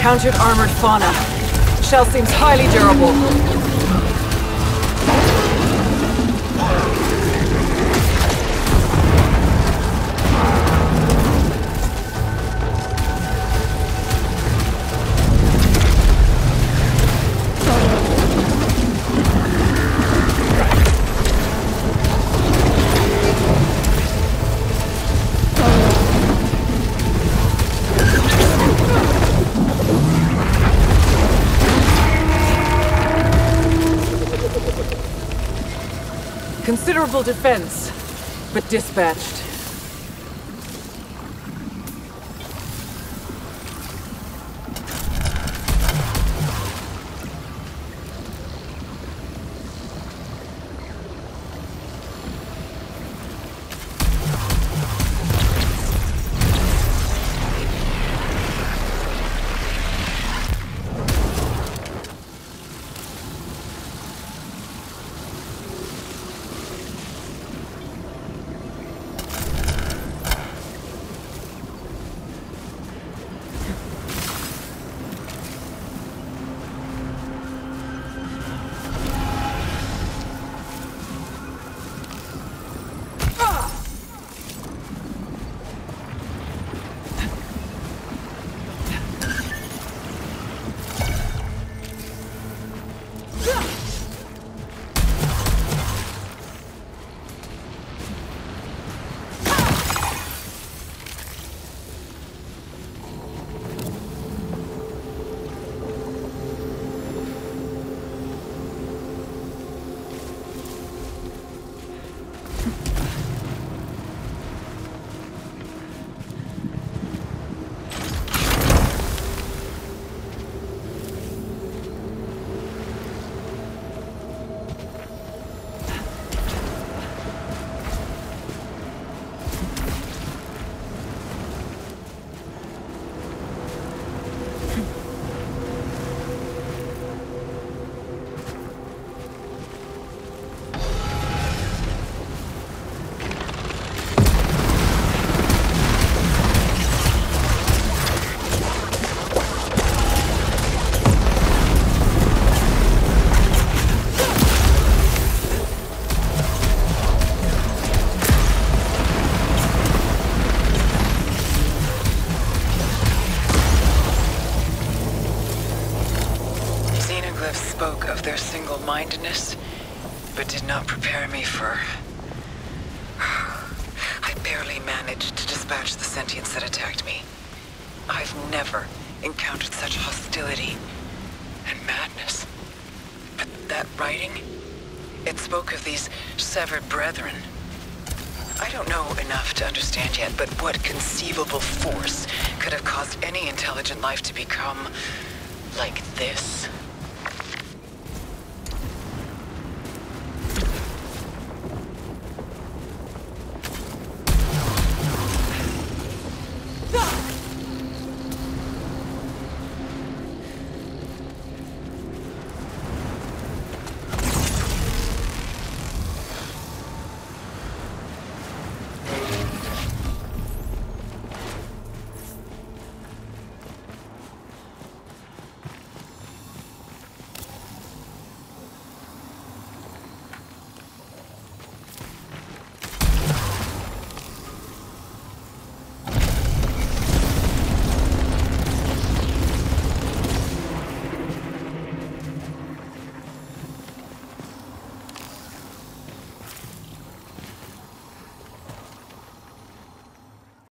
Encountered armored fauna. Shell seems highly durable. Considerable defense, but dispatched. Spoke of their single-mindedness, but did not prepare me for... I barely managed to dispatch the sentients that attacked me. I've never encountered such hostility and madness. But that writing, it spoke of these severed brethren. I don't know enough to understand yet, but what conceivable force could have caused any intelligent life to become like this?